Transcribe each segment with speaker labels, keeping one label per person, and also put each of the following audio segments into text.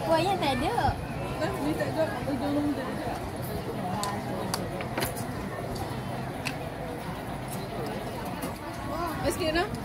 Speaker 1: Kuahnya tak ada.
Speaker 2: Ini tak ada.
Speaker 3: Let's get it.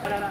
Speaker 3: Why?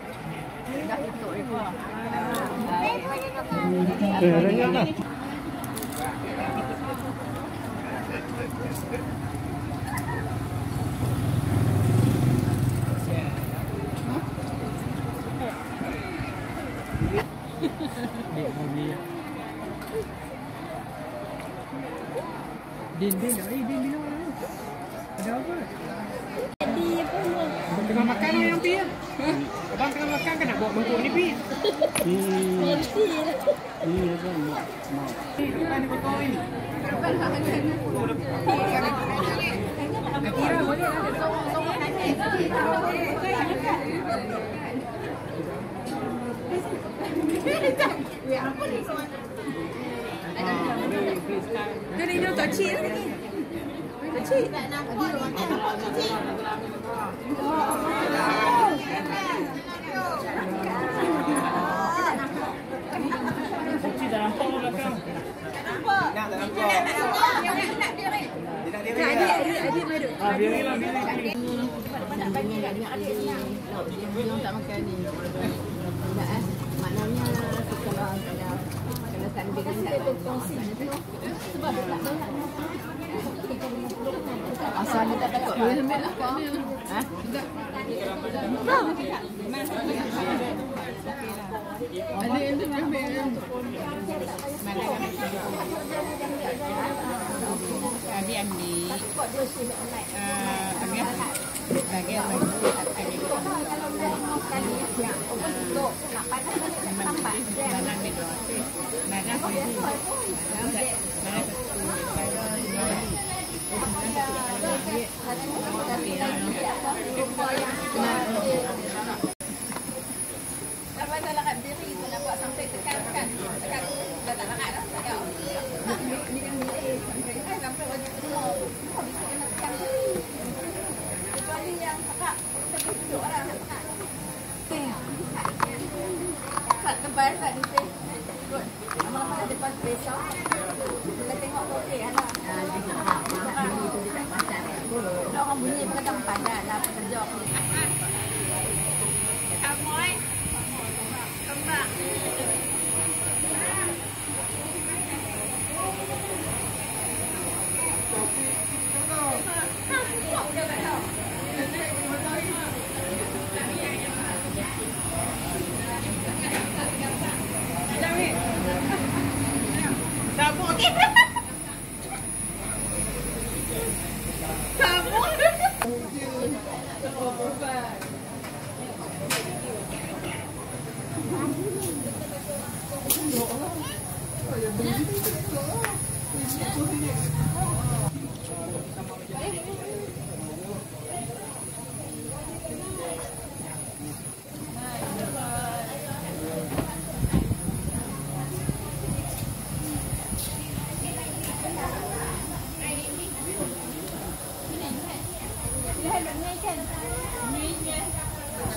Speaker 3: Din, din, eh, din, din, din. Ada apa?
Speaker 1: Jadi apa semua?
Speaker 3: Abang tengah makan ni yang pi. Abang tengah makan kan nak bawa mangkuk ni pi.
Speaker 1: Berhenti lah.
Speaker 3: Iya kan. Bukan ni kau ini. Kira boleh lah.
Speaker 2: Dia tak cik lagi. Tak cik.
Speaker 3: Kunci lah belakang.
Speaker 2: Tak.
Speaker 3: Ah, lah.
Speaker 1: Nak eh. Kan kongsi. Sebab tak banyak. Asal dia tak takut boleh ambil apa? Ha?
Speaker 2: Ada yang tu ambil.
Speaker 4: Abi ambil. Uh, Abi bagi apa? Mana ni tu? Mana ni?
Speaker 2: Lepas ำปันได้รับมันยอกเลย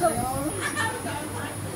Speaker 2: Come on.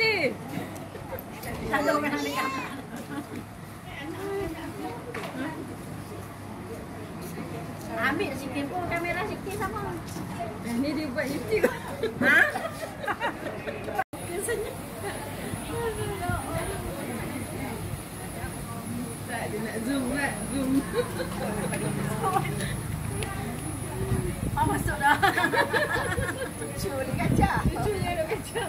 Speaker 2: Kati.
Speaker 4: Satu orang dekat. Ambil sikit pun kamera sikit sama.
Speaker 2: Yang ni dia buat YouTube.
Speaker 4: Ha?
Speaker 2: Tak, dia nak zoom lah. Zoom.
Speaker 4: Oh masuk dah. Cuba dia kaca.
Speaker 2: Lucu je ada kacau.